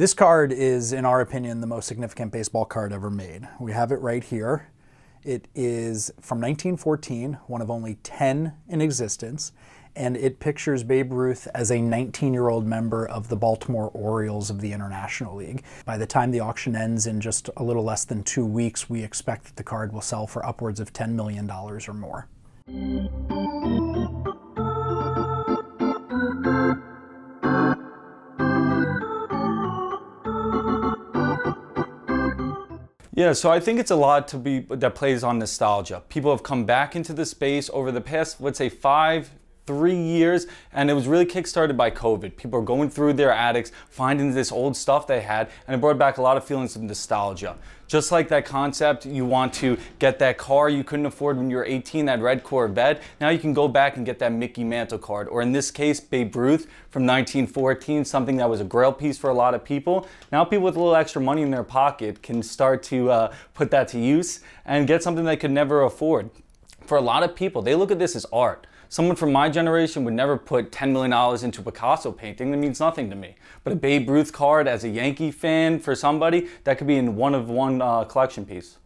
This card is, in our opinion, the most significant baseball card ever made. We have it right here. It is from 1914, one of only 10 in existence, and it pictures Babe Ruth as a 19 year old member of the Baltimore Orioles of the International League. By the time the auction ends in just a little less than two weeks, we expect that the card will sell for upwards of $10 million or more. Yeah, so I think it's a lot to be that plays on nostalgia. People have come back into the space over the past, let's say, five, three years, and it was really kickstarted by COVID. People are going through their attics, finding this old stuff they had, and it brought back a lot of feelings of nostalgia. Just like that concept, you want to get that car you couldn't afford when you were 18, that red Corvette. Now you can go back and get that Mickey Mantle card, or in this case, Babe Ruth from 1914, something that was a grail piece for a lot of people. Now people with a little extra money in their pocket can start to uh, put that to use and get something they could never afford. For a lot of people, they look at this as art. Someone from my generation would never put $10 million into a Picasso painting. That means nothing to me. But a Babe Ruth card as a Yankee fan for somebody, that could be in one of one uh, collection piece.